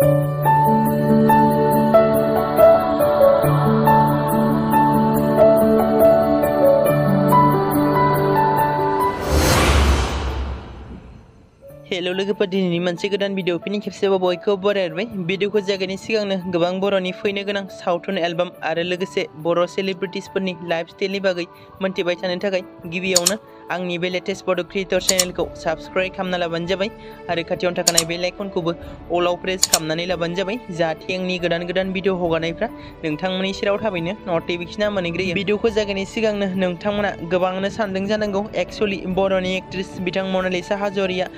Música hello' लोगोफोर दिनैनि मोनसे गोदान भिडिअ फिन खेबसेबाव बयखौबो बरायहरबाय भिडिअखौ जागायनायनि सिगांनो गोबां बर'नि फैनो गोनां सावथुन एलबाम आरो लोगोसे बर' सेलिब्रिटिसफोरनि लाइफ स्टाइलनि बागै मोन्थिबाय थानो थाखाय गिबियावनो आंनि बे लेटेस्ट बड' क्रिएटर चेनेलखौ साबस्क्राइब खालामना लाबानो जाबाय आरो खाथियावनो थाखानाय बे लाइकनखौबो अलाव प्रेस खालामनानै लाबानो जाबाय जाहाथे आंनि गोदान गोदान भिडिअ हगारनायफ्रा नोंथांमोननि सेराव थाबैनो नटिफिकेसना मोनहैग्रोयो भिडिअखौ जागायनायनि सिगांनो नोंथांमोना गोबांनो सानदों जानांगौ एक्सुवेलि बर'नि एक्ट्रेस बिथां मनालिसा हाज'रिया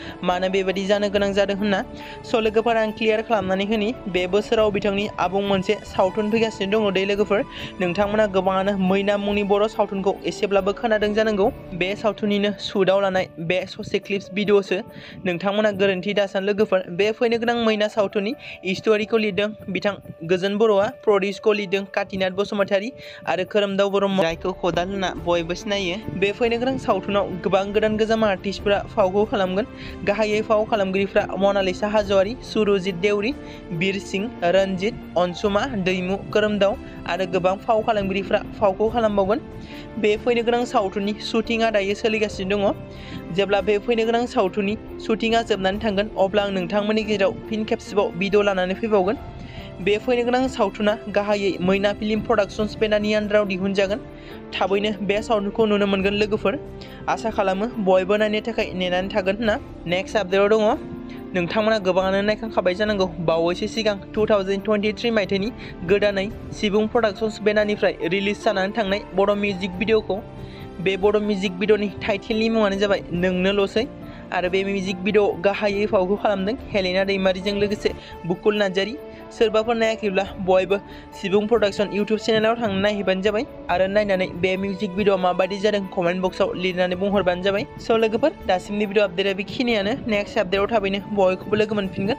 बेबायदि जानो गोनां जादों होनना स' लोगोफोर आं क्लियार खालामनानै होनि, बे बोसोराव बिथांनि आबुं मोनसे सावथुन फैगासिनो दङ दै लोगोफोर। नोंथांमोना गोबाङानो मैना मुंनि बर' सावथुनखौ एसेब्लाबो खोनादों जानांगौ। बे सावथुननिनो सुटआव लानाय बे ससे क्लिप्स भिडिअसो नोंथांमोना गोरोन्थि दासान लोगोफोर। बे फैनो गोनां मैना सावथुननि स्ट'रिखौ लिरदों बिथां गोजोन बर'आ प्रडिउसखौ लिरदों कातिनाथ बसुमतारी आरो खोरोमदाव ब्रह्म जायखौ खदाल होनना बयबो सिनायो। बे फैनो गोनां सावथुनाव गोबां गोदान गोजाम आर्टिस्टफोरा फावखौ खालामगोन। गाहायै फाव खालामगिरिफ्रा मनालिसा हाज'वारि सुरजित देउरि बिर सिं रन्जित अनसुमा दैमु खोरोमदाव आरो गोबां फाव खालामगिरिफ्रा फावखौ खालामबावगोन बे फैनो गोनां सावथुननि शुटिंआ दायो सोलिगासिनो दङ जेब्ला बे फैनो गोनां सावथुननि शुटिंआ जोबनानै थांगोन अब्ला आं नोंथांमोननि गेजेराव फिन खेबसेबाव भिडिअ लानानै फैबावगोन बे फैनो गोनां सावथुना गाहायै मैना फ़िल्म प्रडाक्शन्स बेनारनि आन्दाराव दिहुनजागोन। थाबैनो बे सावथुनखौ नुनो मोनगोन लोगोफोर। आसा खालामो बयबो नायनो थाखाय नेनानै थागोन होनना नेक्स्ट आपडेटआव दङ। नोंथांमोना गोबाङानो नायखांखाबाय जानांगौ। बावैसो सिगां टु थावजेन्ड टुवेन्टिथ्रि मायथाइनि गोदानै सिबुं प्रडाक्शन्स बेनारनिफ्राय रिलिज जानानै थांनाय बर' मिउजिक भिडिअखौ। बे बर' मिउजिक भिडिअनि टाइटेलनि मुङानो जाबाय नोंनोल'सै। आरो बे मिउजिक भिडिअ गाहायै फावखौ खालामदों हेलेना दैमारिजों लोगोसे बुकुल नार्जारि। सोरबाफोर नायाखैब्ला बयबो सिबुं प्रडाक्शन इउटुब चेनेलाव थांना नायहैबानो जाबाय आरो नायनानै बे मिउजिक भिडिअ माबायदि जादों कमेन्ट बक्सआव लिरनानै बुंहरबानो जाबाय स' लोगोफोर दासिमनि भिडिअ आपडेटआ बेखिनियानो नेक्स्ट आपडेटआव थाबैनो बयखौबो लोगो मोनफिनगोन